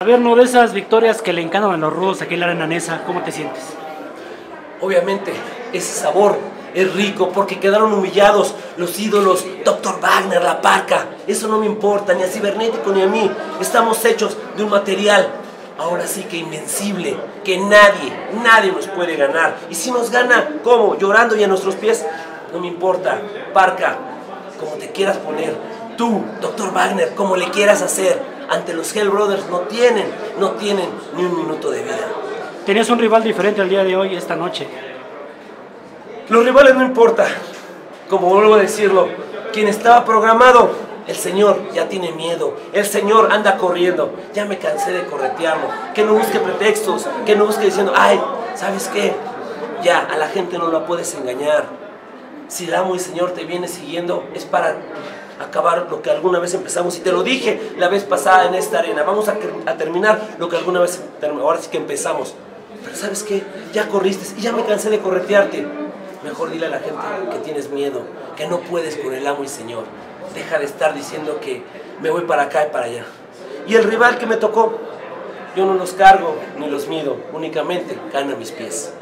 A ver, no de esas victorias que le encantan a los rudos aquí en la arena Nesa, ¿cómo te sientes? Obviamente, ese sabor es rico porque quedaron humillados los ídolos, Dr. Wagner, La Parca. Eso no me importa, ni a Cibernético ni a mí. Estamos hechos de un material, ahora sí que invencible, que nadie, nadie nos puede ganar. Y si nos gana, ¿cómo? Llorando y a nuestros pies, no me importa. Parca, como te quieras poner. Tú, Dr. Wagner, como le quieras hacer. Ante los Hell Brothers no tienen, no tienen ni un minuto de vida. Tenías un rival diferente el día de hoy, esta noche. Los rivales no importa, como vuelvo a decirlo, quien estaba programado, el Señor ya tiene miedo, el Señor anda corriendo, ya me cansé de corretearlo, que no busque pretextos, que no busque diciendo, ay, ¿sabes qué? Ya, a la gente no la puedes engañar. Si el amo y Señor te viene siguiendo, es para acabar lo que alguna vez empezamos, y te lo dije la vez pasada en esta arena, vamos a, terminar lo que alguna vez, ahora sí que empezamos. Pero ¿sabes qué? Ya corriste y ya me cansé de corretearte. Mejor dile a la gente que tienes miedo, que no puedes con el amo y señor. Deja de estar diciendo que me voy para acá y para allá. Y el rival que me tocó, yo no los cargo ni los mido, únicamente gana mis pies.